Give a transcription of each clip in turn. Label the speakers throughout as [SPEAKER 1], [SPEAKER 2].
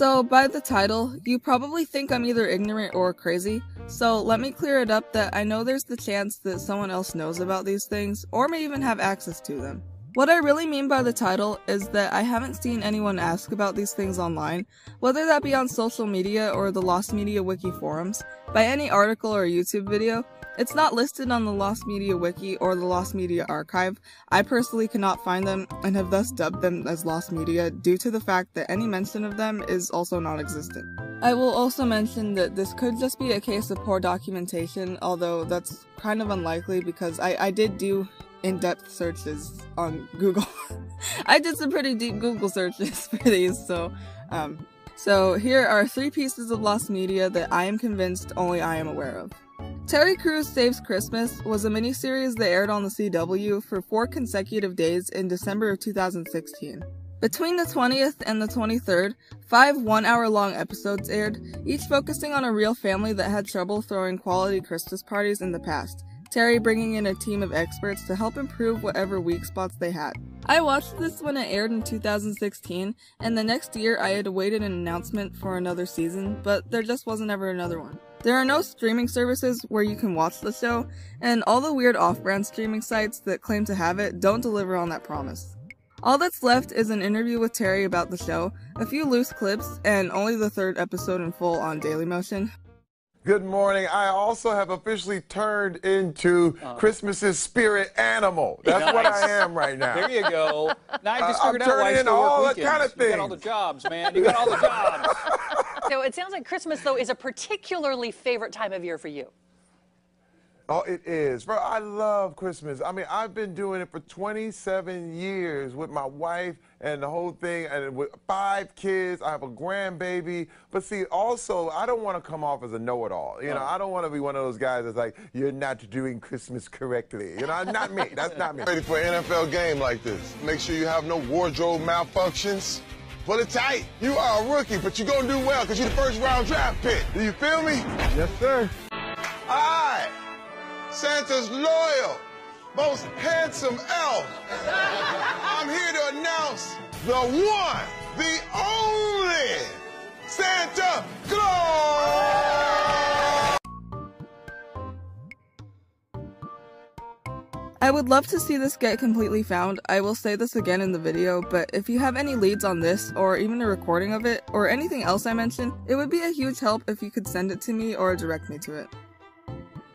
[SPEAKER 1] So, by the title, you probably think I'm either ignorant or crazy, so let me clear it up that I know there's the chance that someone else knows about these things, or may even have access to them. What I really mean by the title is that I haven't seen anyone ask about these things online, whether that be on social media or the Lost Media Wiki forums, by any article or YouTube video. It's not listed on the Lost Media Wiki or the Lost Media Archive. I personally cannot find them and have thus dubbed them as Lost Media due to the fact that any mention of them is also non-existent. I will also mention that this could just be a case of poor documentation, although that's kind of unlikely because I, I did do in-depth searches on Google. I did some pretty deep Google searches for these, so um, so here are three pieces of lost media that I am convinced only I am aware of. Terry Crews Saves Christmas was a miniseries that aired on the CW for four consecutive days in December of 2016. Between the 20th and the 23rd, five one hour long episodes aired, each focusing on a real family that had trouble throwing quality Christmas parties in the past, Terry bringing in a team of experts to help improve whatever weak spots they had. I watched this when it aired in 2016, and the next year I had awaited an announcement for another season, but there just wasn't ever another one. There are no streaming services where you can watch the show, and all the weird off-brand streaming sites that claim to have it don't deliver on that promise. All that's left is an interview with Terry about the show, a few loose clips, and only the third episode in full on Dailymotion.
[SPEAKER 2] Good morning. I also have officially turned into uh, Christmas's spirit animal. That's nice. what I am right now.
[SPEAKER 3] There you go. Now I just
[SPEAKER 2] uh,
[SPEAKER 3] figured
[SPEAKER 2] I'm
[SPEAKER 3] out why
[SPEAKER 2] into all that kind of thing. You
[SPEAKER 3] got all the jobs, man. You got all the jobs.
[SPEAKER 4] so it sounds like Christmas, though, is a particularly favorite time of year for you.
[SPEAKER 2] Oh, it is. Bro, I love Christmas. I mean, I've been doing it for 27 years with my wife and the whole thing, and with five kids. I have a grandbaby. But see, also, I don't want to come off as a know-it-all. You know, I don't want to be one of those guys that's like, you're not doing Christmas correctly. You know, not me. That's not me.
[SPEAKER 5] Ready for an NFL game like this. Make sure you have no wardrobe malfunctions. Pull it tight. You are a rookie, but you're going to do well because you're the first round draft pick. Do you feel me?
[SPEAKER 2] Yes, sir.
[SPEAKER 5] All right. Santa's loyal, most handsome elf. I'm here to announce the one, the only Santa Claus!
[SPEAKER 1] I would love to see this get completely found. I will say this again in the video, but if you have any leads on this, or even a recording of it, or anything else I mentioned, it would be a huge help if you could send it to me or direct me to it.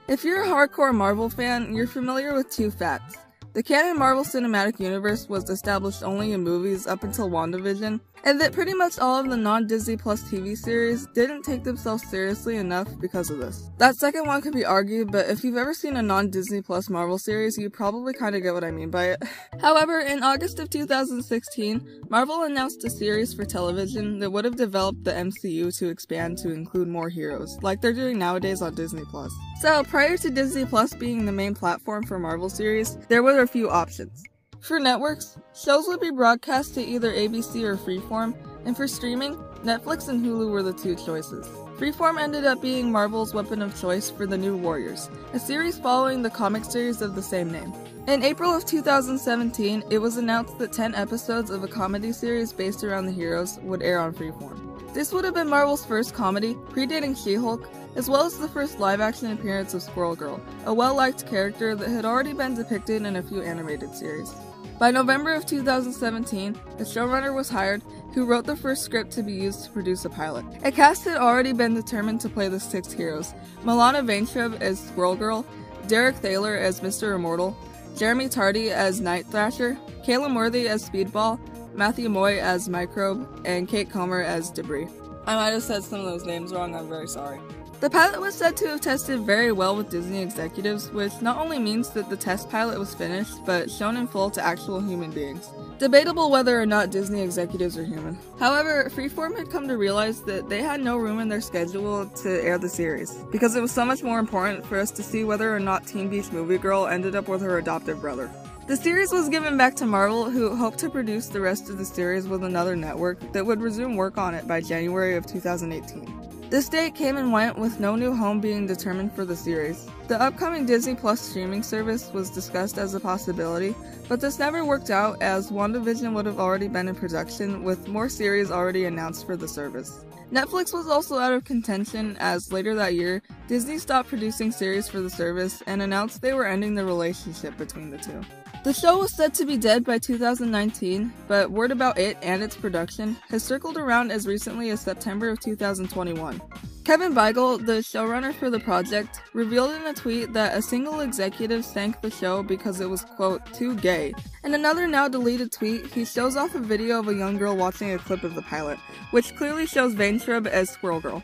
[SPEAKER 1] If you're a hardcore Marvel fan, you're familiar with two facts. The canon Marvel Cinematic Universe was established only in movies up until WandaVision, and that pretty much all of the non-Disney Plus TV series didn't take themselves seriously enough because of this. That second one could be argued, but if you've ever seen a non-Disney Plus Marvel series, you probably kinda get what I mean by it. However, in August of 2016, Marvel announced a series for television that would have developed the MCU to expand to include more heroes, like they're doing nowadays on Disney Plus. So, prior to Disney Plus being the main platform for Marvel series, there were a few options. For networks, shows would be broadcast to either ABC or Freeform, and for streaming, Netflix and Hulu were the two choices. Freeform ended up being Marvel's weapon of choice for The New Warriors, a series following the comic series of the same name. In April of 2017, it was announced that 10 episodes of a comedy series based around the heroes would air on Freeform. This would have been Marvel's first comedy, predating She-Hulk, as well as the first live-action appearance of Squirrel Girl, a well-liked character that had already been depicted in a few animated series. By November of 2017, a showrunner was hired who wrote the first script to be used to produce a pilot. A cast had already been determined to play the six heroes Milana Vayntrub as Squirrel Girl, Derek Theler as Mr. Immortal, Jeremy Tardy as Night Thrasher, Calum Worthy as Speedball, Matthew Moy as Microbe, and Kate Comer as Debris. I might have said some of those names wrong, I'm very sorry. The pilot was said to have tested very well with Disney executives, which not only means that the test pilot was finished, but shown in full to actual human beings. Debatable whether or not Disney executives are human. However, Freeform had come to realize that they had no room in their schedule to air the series, because it was so much more important for us to see whether or not Teen Beach Movie Girl ended up with her adoptive brother. The series was given back to Marvel, who hoped to produce the rest of the series with another network that would resume work on it by January of 2018. This date came and went with no new home being determined for the series. The upcoming Disney Plus streaming service was discussed as a possibility, but this never worked out as WandaVision would have already been in production with more series already announced for the service. Netflix was also out of contention as later that year, Disney stopped producing series for the service and announced they were ending the relationship between the two. The show was said to be dead by 2019, but word about it and its production has circled around as recently as September of 2021. Kevin Biegel, the showrunner for the project, revealed in a tweet that a single executive sank the show because it was, quote, too gay. In another now deleted tweet, he shows off a video of a young girl watching a clip of the pilot, which clearly shows Vayntrub as Squirrel Girl.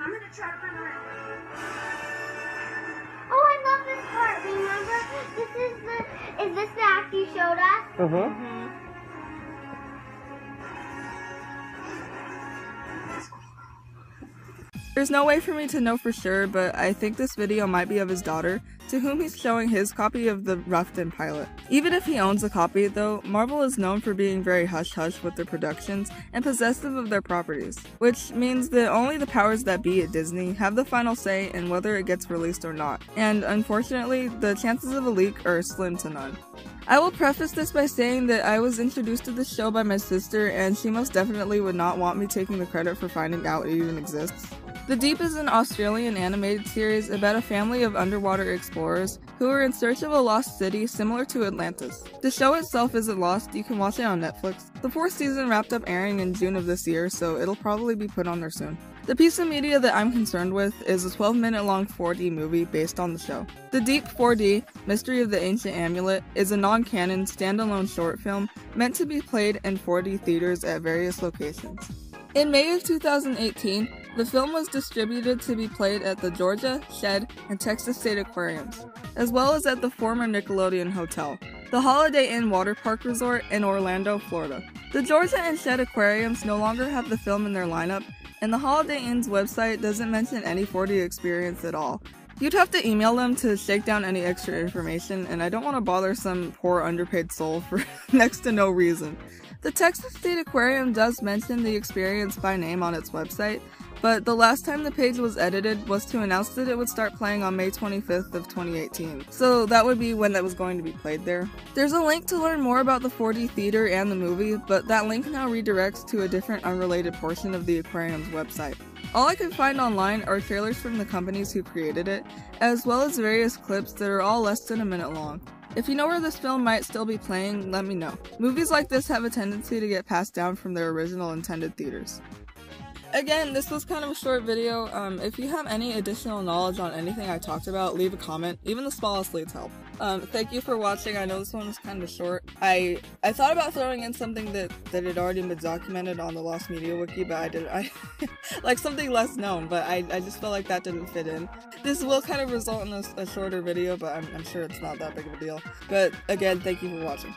[SPEAKER 6] I'm gonna try to find around. Oh, I love this part. Remember, this is the is this the act you showed us?
[SPEAKER 2] Uh-huh.
[SPEAKER 1] There's no way for me to know for sure, but I think this video might be of his daughter, to whom he's showing his copy of the Ruffton pilot. Even if he owns a copy, though, Marvel is known for being very hush-hush with their productions and possessive of their properties, which means that only the powers that be at Disney have the final say in whether it gets released or not, and unfortunately, the chances of a leak are slim to none. I will preface this by saying that I was introduced to this show by my sister, and she most definitely would not want me taking the credit for finding out it even exists. The Deep is an Australian animated series about a family of underwater explorers who are in search of a lost city similar to Atlantis. The show itself isn't lost, you can watch it on Netflix. The fourth season wrapped up airing in June of this year, so it'll probably be put on there soon. The piece of media that I'm concerned with is a 12 minute long 4D movie based on the show. The Deep 4D, Mystery of the Ancient Amulet, is a non canon, standalone short film meant to be played in 4D theaters at various locations. In May of 2018, the film was distributed to be played at the Georgia, Shedd, and Texas State Aquariums, as well as at the former Nickelodeon Hotel, the Holiday Inn Water Park Resort in Orlando, Florida. The Georgia and Shedd Aquariums no longer have the film in their lineup, and the Holiday Inn's website doesn't mention any 4D experience at all. You'd have to email them to shake down any extra information, and I don't want to bother some poor underpaid soul for next to no reason. The Texas State Aquarium does mention the experience by name on its website, but the last time the page was edited was to announce that it would start playing on May 25th of 2018. So that would be when that was going to be played there. There's a link to learn more about the 4D theater and the movie, but that link now redirects to a different unrelated portion of the aquarium's website. All I could find online are trailers from the companies who created it, as well as various clips that are all less than a minute long. If you know where this film might still be playing, let me know. Movies like this have a tendency to get passed down from their original intended theaters. Again, this was kind of a short video. Um, if you have any additional knowledge on anything I talked about, leave a comment. Even the smallest leads help. Um, thank you for watching. I know this one was kind of short. I I thought about throwing in something that that had already been documented on the Lost Media Wiki, but I didn't. I like something less known, but I I just felt like that didn't fit in. This will kind of result in a, a shorter video, but I'm, I'm sure it's not that big of a deal. But again, thank you for watching.